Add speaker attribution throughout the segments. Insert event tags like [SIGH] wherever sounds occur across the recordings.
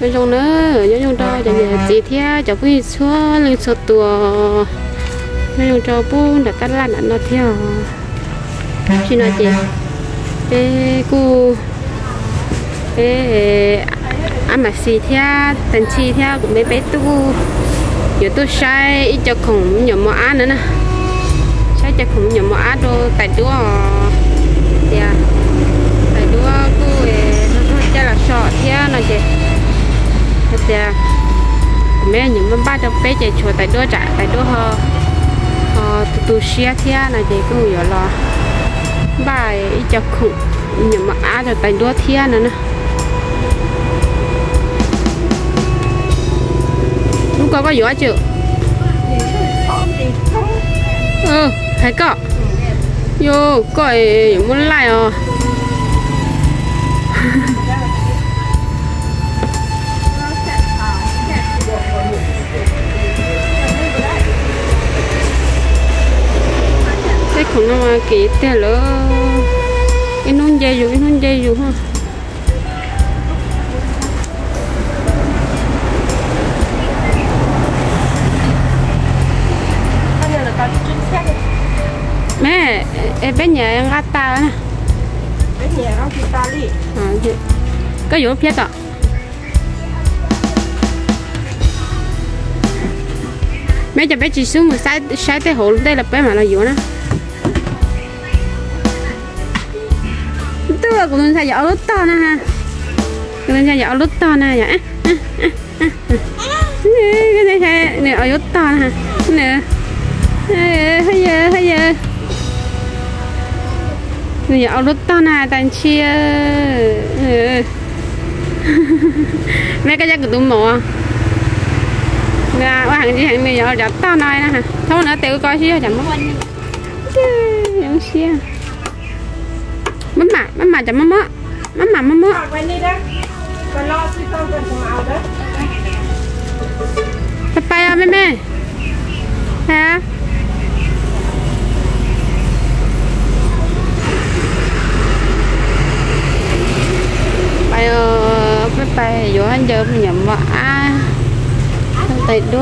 Speaker 1: bây giờ nữa giờ dùng cho giờ chị theo cho quý xóa lên số tua bây giờ cho bố đã cắt lan nó theo chị nói chị. bé cô bé anh mà xì theo tần chi theo cũng bé bé tu. Giờ tôi sai ít cho khủng nhiều mỏ ăn nữa nè. Sai cho khủng nhiều mỏ ăn đâu tại đua dạ. Tại đua cô nó cho là sợ theo nó chị dạ mẹ những mâm ba cho bé chạy chùa tại đua trả tại đua họ họ tụ tụ xia theo nó chị cũng hiểu lo bài ít cho khủng nhiều mỏ ăn rồi tại đua theo nữa nè. Lúc có có gió chưa? Ừ thấy có. Vô coi muốn lại à? [LAUGHS] cái khủng nó mà kỹ tiền lỡ. Cái nón dây dù cái nón dây dù ha. Mẹ em bé nhà em gắt ta nè
Speaker 2: Bé nhà nó thì ta đi.
Speaker 1: à, chị- có vụ phía ạ? Mẹ cho bé chỉ xuống một sai sai tới hộ đây là bé mà là vụ nè là cũng sai dạo lút to nè ha. Cũng sai dạo lút to nè vậy cái này sao nè ở lút to nè ha. Nè hay giờ hay giờ nè ở lút to nè tan chia. Ừ. [LAUGHS] Mấy cái giá của tụi mồ ra qua hàng gì hàng này giờ rất to này nè, ha. Thôi nữa tiêu coi xíu chẳng mất giống xíu
Speaker 2: con còn không ao đó.
Speaker 1: bye bye à mẹ mẹ hả bây giờ bye vô anh giờ mình nhầm vào à tại đứa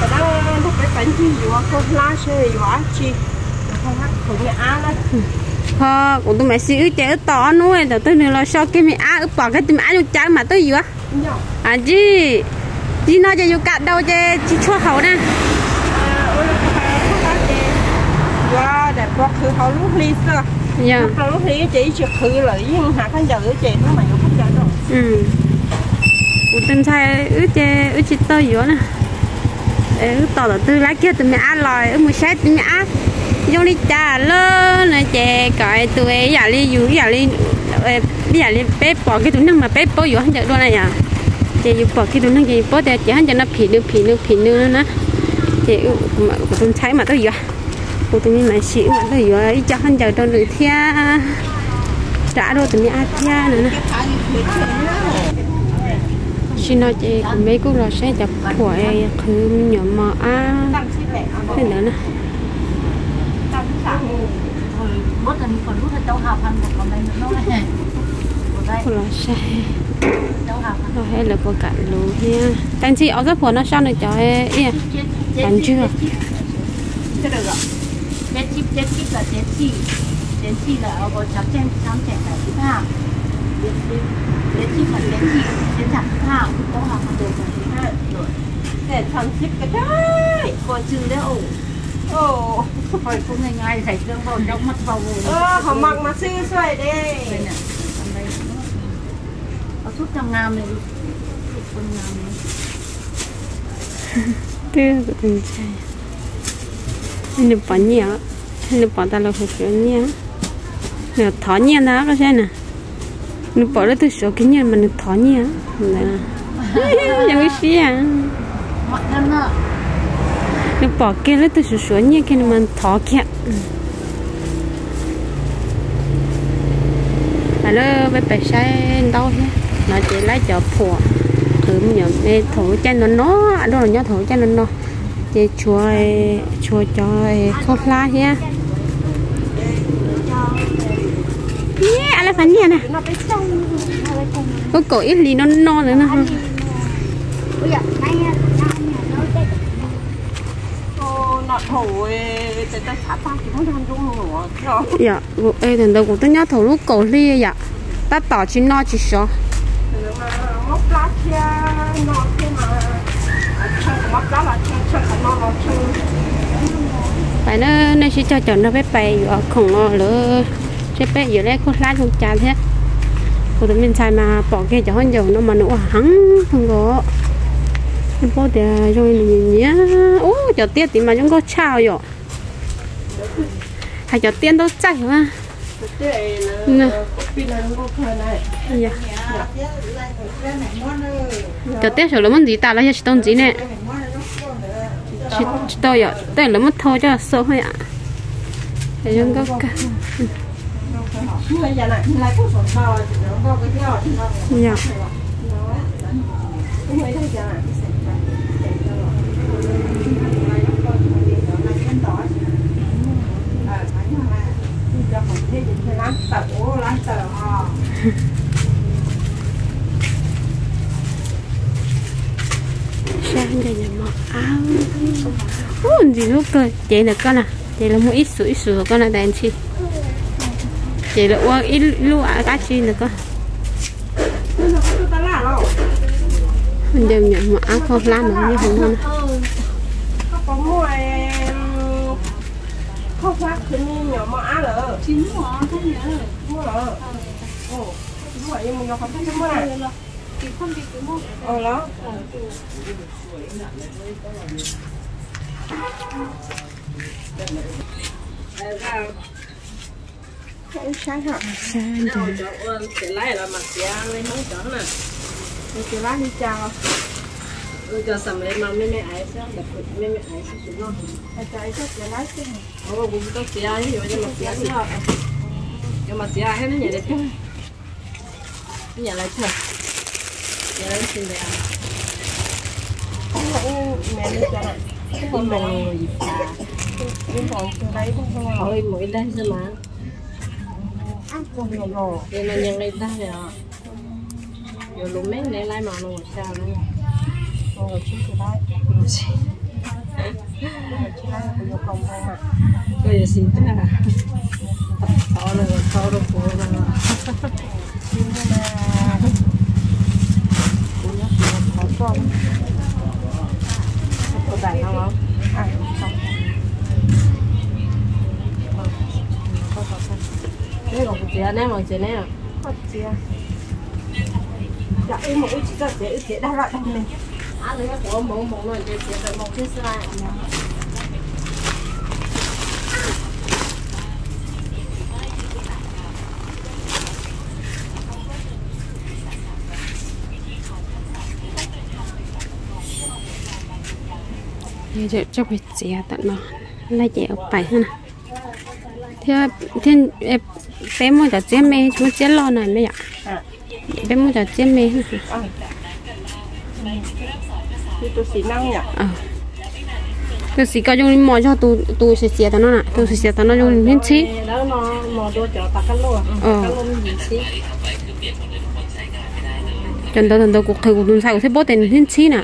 Speaker 2: Cái đó lúc cái bánh chi la xe dụ chi. Không hát cũng nhà á đó.
Speaker 1: ho của tôi mẹ xíu chơi to nuôi rồi tôi nữa là sao cái mẹ á ướp bỏ cái tôi mẹ vô trái mà tôi vừa
Speaker 2: Nhọ.
Speaker 1: à chị chị nói cho vô cạn đâu chứ chị chua khẩu nè
Speaker 2: gì. Wow, đẹp quá khử họ lúc ly xưa.
Speaker 1: dạ
Speaker 2: Lúc đó ly chị chỉ khử lại nhưng hạ khán giả chị nó mà vô khán giả rồi.
Speaker 1: ừ của tôi sai ướp chơi ướp chị tôi vừa nè Ừ, Ê, ướp là tư lá kia tôi mẹ ăn lòi ướp một set tôi mẹ ăn vô đi trà lơ nè chè cõi ấy giả đi dù giả đi bây giờ đi bếp bỏ cái túi năng mà bếp bỏ vừa hắn chợ đua này à chè dù bỏ cái túi năng gì bỏ để chè hắn cho nó phì nước phì nước phì nước nữa nè chè mà của tôi thấy mà tôi vừa của tôi mà xỉu mà tôi vừa ấy cho hắn chợ tôi được thia. Trả đôi tôi mẹ ăn thia nữa nè xin nói chị mấy cô là sẽ chụp của em cứ nhỏ mà à thế nữa nè
Speaker 2: Tăng xả.
Speaker 3: bớt là còn cả, là cháu học hành một còn đây nữa nó này của đây
Speaker 1: cô rồi sẽ
Speaker 3: cháu học hành
Speaker 1: rồi hay là cô cạn luôn nha anh chị ở rất phổ nó sao được cho em yên
Speaker 3: chết chết
Speaker 1: Còn chưa?
Speaker 2: Thế được rồi.
Speaker 3: chết chip chết chip là chết chi chết chi là ở bộ cháu trên cháu trẻ là thứ hai đến khi mà đến chi đến giảm thứ hai cô học hành được giảm thứ hai rồi
Speaker 2: Để thằng xíp cái đấy.
Speaker 3: cô trừ đấy ổ
Speaker 2: Ồ.
Speaker 3: coi cũng ngày ngày thầy dương vào trong mắt vào ngủ
Speaker 2: Ờ, họ mặc mà xinh xoay đi.
Speaker 3: đây có chút trong ngam này con ngam này
Speaker 1: tư của thằng trai anh được bỏ nhiều anh được bỏ ta là phải sửa nhiều được thỏ nhẹ đó có xem nè được bỏ ra từ số cái nhiều mà được thỏ nè giống cái gì à. Được bỏ kia ra từ số số nhiều cái mà thỏ kia. Alo bé bé sai đâu nhé nó chỉ lấy cho phùa thử nhở? Mẹ thử cho nó nó. Đâu là nhớ thử cho nó nó. Chị chua chua cho khô la nhé yeah ăn là phải nhẹ nè
Speaker 2: nó bị xong
Speaker 1: có cổ ít lì non non nữa nè dạ vụ ê thằng đâu cũng tôi nhớ thầu lúc cổ lia dạ. Ta tỏ chỉ no chỉ sợ
Speaker 2: móc lá kia nó kia mà. Chân móc lá là chân chân nó nó chân
Speaker 1: phải nó nó sẽ cho chọn nó phải bày ở khổng lồ lỡ. Sẽ bé giờ lấy con lá không chán thế rồi mình xài mà bỏ cái cho hơn dầu nó mà nó hắng không có. Em bỏ để rồi nhìn nhá ô cho tiết thì mà chúng có chào rồi. Hay cho tiền đâu chạy mà. Dạ. Cho tiết rồi là muốn gì ta? Là chỉ tông gì nè. Chỉ tôi rồi tôi là mất thôi cho sợ hơi ạ. Để chúng có cả dạ.
Speaker 2: Lắm lắm
Speaker 1: sang đây là mặc áo ôi gì lúc thôi chị là con à. Chị là mua ít sữa ít sữa, con là đèn chị chỉ là uống ít lúa cá chi nữa
Speaker 2: cơ.
Speaker 1: Mình đều nhận mà ăn không lan nữa như không nè
Speaker 2: có mua không phát thì nhỏ mà ăn lỡ
Speaker 3: chín mà không nhớ
Speaker 2: mua lỡ ồ đúng vậy nhưng mà nhỏ không phát mua này
Speaker 3: thì không đi cái mốc
Speaker 2: ờ đó Em sáng hả?
Speaker 1: Sáng đây
Speaker 2: Cái lái là mặt giá lên không chọn nè Cái lái đi chào
Speaker 4: Ôi cho sầm lên mà mấy mấy ấy sao đặt mấy mấy ấy sao chúng nó
Speaker 2: Cái trái rất cái lái chứ
Speaker 4: Ồ cũng có xía ấy nhưng mà cho mặt xía gì Nhưng mà xía hết nó nhảy đẹp chứ nhảy lại chưa Nhảy lại xinh đẹp
Speaker 2: Không mẹ đi chào này
Speaker 4: Không bằng dịp xà
Speaker 2: Nhưng còn cái đấy không không rồi
Speaker 4: mỗi đây sao mà
Speaker 2: Ăn không được
Speaker 4: Đây đây ta rồi Rồi lúc mấy này lại mà nó sao nữa?
Speaker 2: Rồi chứ thì lái Chứ
Speaker 4: giờ xin ta. Tập to rồi to rồi phố rồi
Speaker 2: Nhưng mà Cũng nhắc là có con
Speaker 4: Có đàn không không Cái còn chị nè mà chị nè
Speaker 2: chị gì à Dạ em một ít chỉ cho chị chị đa loại đồng này
Speaker 4: À lấy cái của mộng mộng rồi chị xía mộng xía xía
Speaker 1: Bây giờ cho phải chè tận nó lấy chè ở bài hơn nè thế thiên bé mua cho chè mê chúng chè lo này mấy ạ.
Speaker 2: À.
Speaker 1: Bé mua cho chè mê
Speaker 2: tôi xí năng nhỉ?
Speaker 1: Ờ. Tôi chỉ có dùng mò cho tôi tôi sẽ chè tận nó nè. Tôi sẽ chè tận nó dùng đến chi
Speaker 4: đó nó đua cho ta cái lô
Speaker 1: Ờ.
Speaker 4: cái lô xí
Speaker 1: chân đầu chân đầu cuộc thời của tuần sau sẽ bớt tiền đến chi nè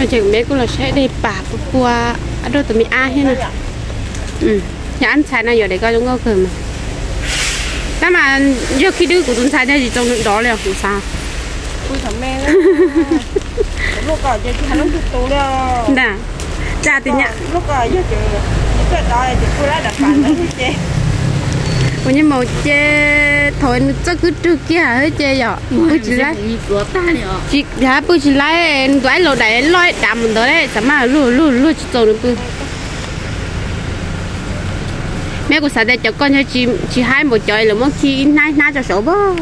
Speaker 1: Thôi chị bé cũng là sẽ đi bà của qua ở đâu tụi mình ai hết nè. Ừ. Nhà ăn xài nào giờ để coi chúng có cười mà. Thế mà giờ khi đưa của tuần sai thì trong đó là cũng sao.
Speaker 2: Tôi thầm mê lắm Lúc ở giờ chị lúc tụ đâu
Speaker 1: nè. Cha thì nhận
Speaker 2: Lúc ở giờ chị Cái đó chị tôi đã đặt phản đấy chị
Speaker 1: Mà chê thôi nó chắc cứ trước kia hết chê giờ. Bữa chỉ lấy.
Speaker 4: gì của ta nhỉ
Speaker 1: chị giá bữa chỉ lấy lấy lô đẩy lôi đầm mình tới đấy. Sao mà lu lu lu chỉ 做 được bữa mẹ của sao để cho con cho chị chị hai một trời là mất khi nai nai cho số bơ.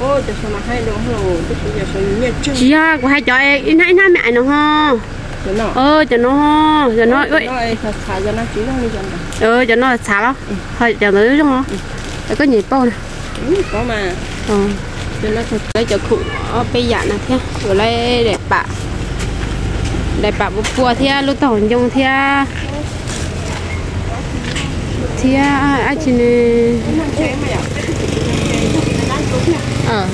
Speaker 2: Ôi trời sao mà sao nhẹ chân
Speaker 1: chị à của hai trời nai nai mẹ nó ho Ơ cho nó ho cho nó ơi
Speaker 2: xả cho nó chỉ nó như vậy
Speaker 1: ơ cho nó xả lắm. Thôi cho nó đúng không? Để có nhịp bao nè
Speaker 2: Ừ, có mà.
Speaker 1: Ờ. Cho lấy cho cụ ở bây giờ nè thế. Rồi lấy để bạ để bạ bút bùa thế lúc tàu dùng thế. Thế ai chỉ nè ờ.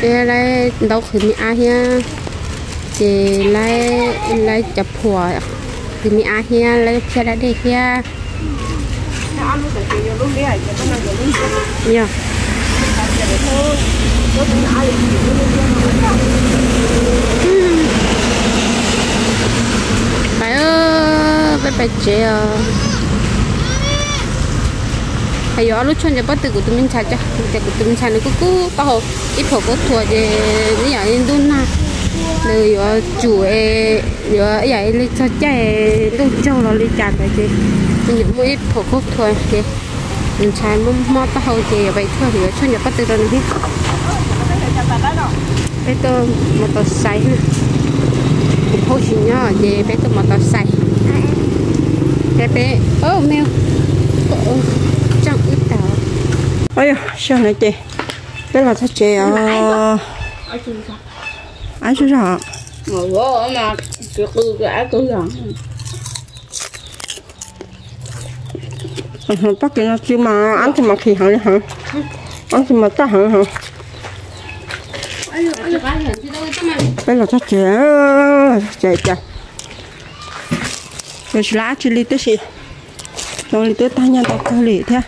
Speaker 1: Thế lấy đâu khử mi ai ha chị lấy lấy chập phùa thì mi ai hia, lấy xe đã đi hia.
Speaker 2: Ăn lúc phải chịu lúc đi hay cho lúc
Speaker 1: phải phải phải chế hay giờ lúc chọn cho bắt từ của tụi mình chạy cho. Chạy của tụi mình chạy nó cứ cứ bao ít phổ có thua thì bây giờ lên đun nào rồi giờ chủ ấy giờ ấy ấy lên cho chạy lúc châu nó lên chặt rồi chị. Những mũi phổ có thua thì mình chạy mua mua bao hồ thì vậy thôi. Thì cho bắt từ đó nữa cái tôi một tờ sấy nè cũng không chỉ nhỏ về bé tôi một tờ sấy cái bé ô mèo. Trong ít tàu.
Speaker 2: Ôi sao này chị? Cái là sao chị à chú sao
Speaker 4: Mà bố mà cứ cứ cái cứ rằng
Speaker 2: bác kia nó chưa mà ăn thì mà khi hả hả? Ăn thì mà ta hả hả? Cái là sao chị chị chị rồi lá chỉ đi tới gì rồi đi tới tay nhà tao cơ lì thế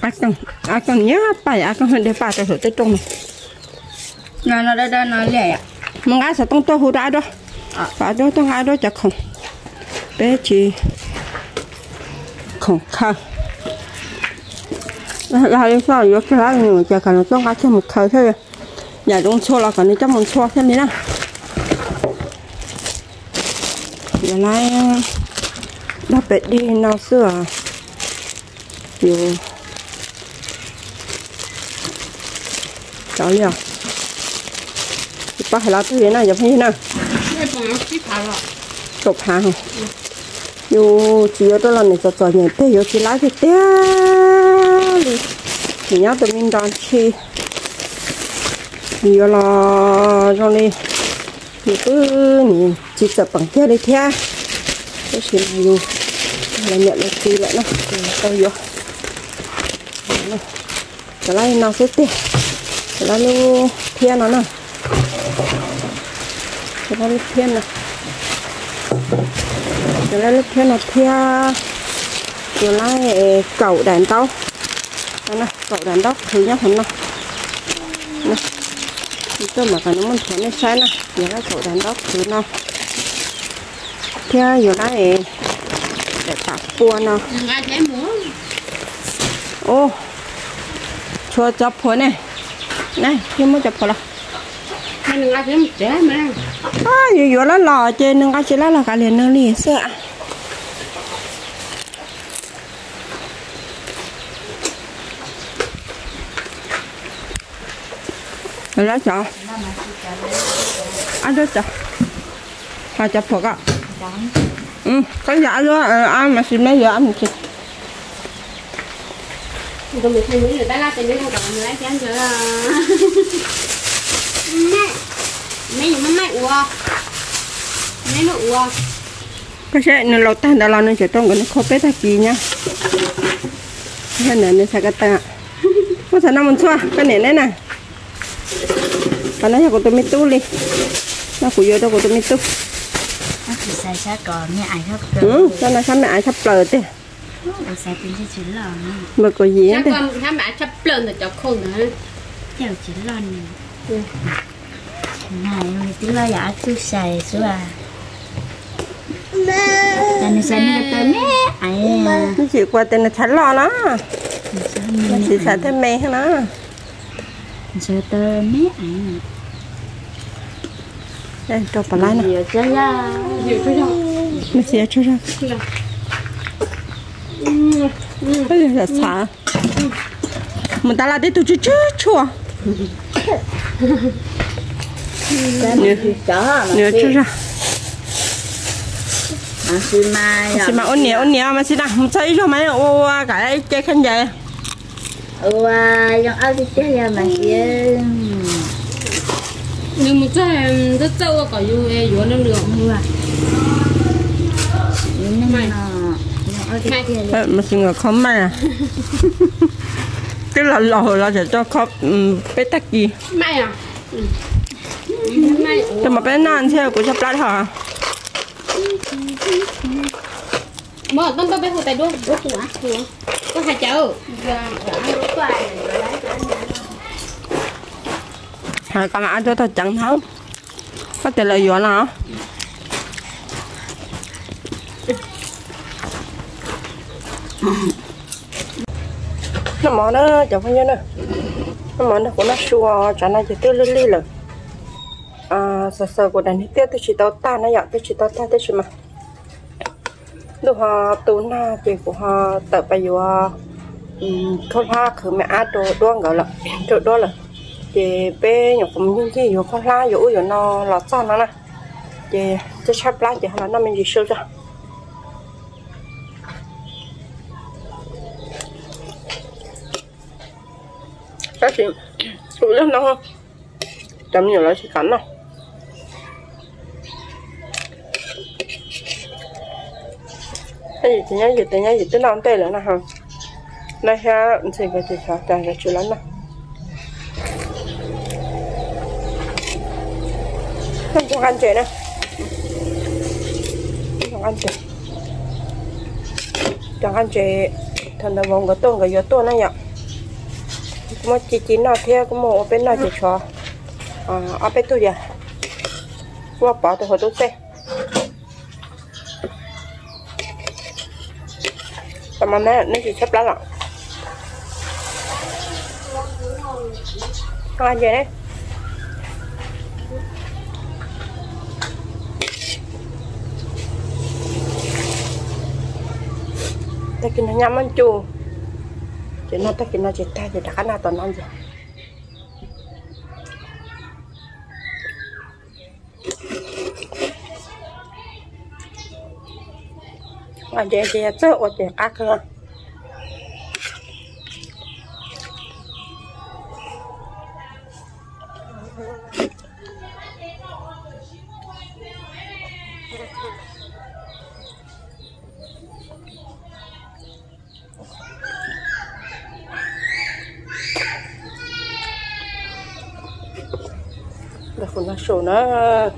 Speaker 2: cần cần ai cần hơn để bài tới tới trong này
Speaker 3: nó nó đây đây nó lẻ ạ
Speaker 2: mà ai sẽ tông tôi hú đã đó phải đó tông ai đó chắc không bé chị không khăn là lý do yếu cái lá người chắc cả nó tông ai cho một khơi thôi nhà đông chua là còn đi cho một chua thế này nè giờ lại đã bị đi nào xưa nhiều cháu nhỉ bắt là cái gì này giờ phải nào chụp hàng. Yo chỉ ở đó là này cho cho nhảy té yo chỉ lái thì té đi. Thì nhớ tụi mình đang chi yo là rồi này thì cứ nhìn chỉ sợ bằng kia đi theo cái gì này yo là nhận được chi lại nó. Tao yo cái này nó sẽ té nó theo nó nè cái này thiên nè cái này thiên là thiên cái này cẩu đèn tao này cẩu đèn tao thứ nhất phần này. Này tôi mà cái nó mình thấy nó sai nè cái này cẩu đèn tao thứ nào thiên cái này để tạo bùa nào. Ô cho chập phổi này này chập phổi là
Speaker 1: hay đừng ai một trẻ mà.
Speaker 2: À dù dù nó lò trên nâng chỉ là là cả liền nó liền sợ. Rồi đó chọ ăn đó chọ hai chập phật ạ ừ cái giả luôn ăn mà xin mấy giờ ăn chị
Speaker 1: tụi mình không nghĩ người ta la tiền đến không còn người ấy chán chưa mẹ mẹ gì mà mẹ uo mẹ nó uo
Speaker 2: cái xe nó lột tan đã làm nên chỉ trong cái nó khó bé ta kỳ nha cái này nó sẽ cái ta. Có thể nằm một xóa cái này này nè. Cái này của tôi mới tu đi. Nó của vô đâu của tôi mới tu.
Speaker 3: Nó chỉ xài xa còn như ai
Speaker 2: ừ cho nó sắp lờ thế mà có gì
Speaker 1: chắc
Speaker 2: thế
Speaker 1: con thám bả chấp lên rồi cho khôn nữa
Speaker 3: Chào chín lon này mình tí lo giả chú xài số à. Là nó xài nó tới mẹ? À.
Speaker 2: Nó chỉ qua tên là thánh lo nó nó chỉ xài thêm mẹ nó
Speaker 3: Nó xài tới mẹ? À.
Speaker 2: Đây cho bà lại nè.
Speaker 3: Cho
Speaker 2: nó sẽ cho ra cái gì là xả mình ta là đi tụi chú chú chua.
Speaker 3: Nhiều cho
Speaker 2: ra? Xí mà ôn nhẹ ôn nhẹ mà xí nào không thấy cho mấy ô cái cái khăn vậy
Speaker 3: à yung ao đi chơi ya mà kia
Speaker 1: nhưng mà cái rất sâu có yêu e yếu năng lượng
Speaker 3: ừ à nhưng mà đi chơi ya
Speaker 2: mà xin ngờ không may à cái là lò là sẽ cho khóc bé tắc gì?
Speaker 1: Mai à? Ừ.
Speaker 2: nhưng mà bé nan theo của chấp lát hả?
Speaker 1: Mở tâm tâm bé hồ tay đuôi. Đuôi của có hai cháu
Speaker 2: hả con ăn cho thật chẳng thắng. Có thể là yếu nào nó mỏ đó chẳng phải nhớ nữa nó mỏ đó của nó xua cho nó chỉ tiêu lư lư rồi à sờ sờ của đàn tiêu tôi chỉ tao ta, nó dọn tôi chỉ tao ta, tôi chỉ mà. Đồ họ tú na chỉ của họ tập bây giờ không hoa khử mẹ ăn đồ đoan gọi là đồ đó là chị bé nhỏ cũng như thế rồi không la rồi rồi nó lọt sao nó nè chị cho sắp lá chị nó nó mình gì sâu ra chị. Cũng rất nó không chấm nhiều là chỉ cắn đâu cái gì thì nhá, gì thì nhá, gì tới nào tê nữa nè hả? Nay ha thì cái gì sao trả cái chuyện lắm nè không có ăn chuyện nè không ăn chuyện chẳng ăn chuyện thằng nào vòng cái tôn cái gió tôn này nhở? Mà chỉ chỉ nào theo cũng mồ bên nào chỉ cho. À ở bên tôi giờ qua bỏ từ hồi tôi xe tầm mà nó nó chỉ sắp lá lắm không ăn gì đấy ta けな時の実態でだからとなんじゃ。我姐姐，这我得阿哥。我那手呢？